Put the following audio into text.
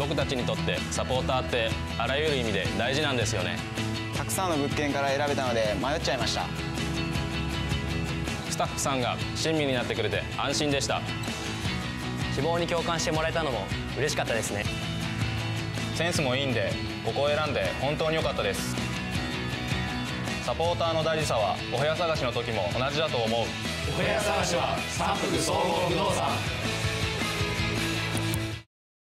僕たちにとってサポーターってあらゆる意味で大事なんですよね。たくさんの物件から選べたので迷っちゃいました。スタッフさんが親身になってくれて安心でした。希望に共感してもらえたのも嬉しかったですね。センスもいいんでここを選んで本当に良かったです。サポーターの大事さはお部屋探しの時も同じだと思う。お部屋探しはスタッフ総合不動産